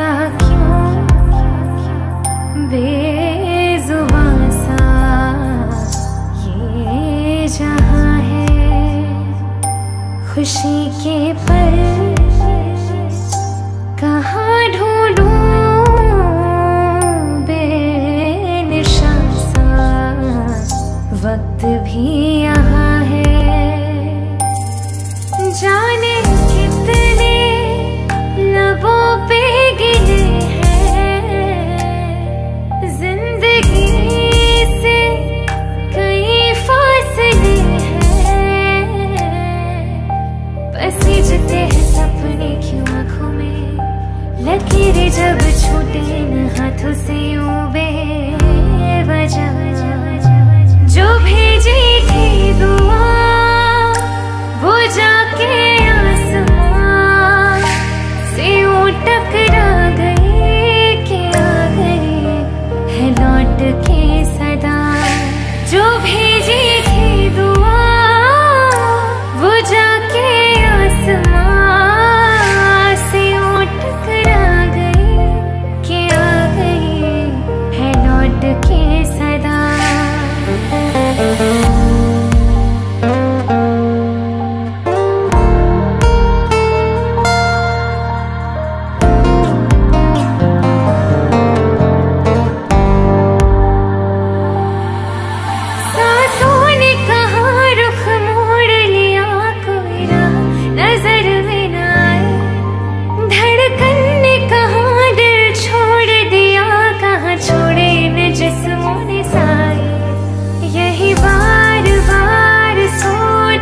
क्यों? ये जहाँ है खुशी के पर कहाँ ढूंढ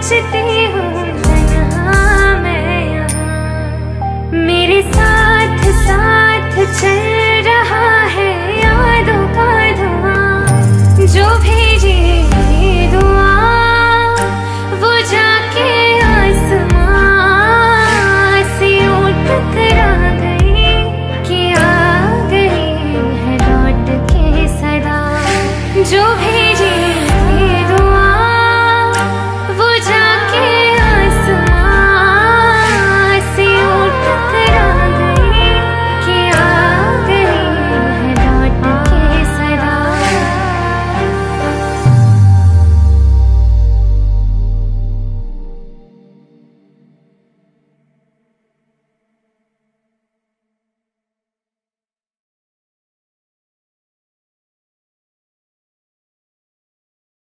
sitting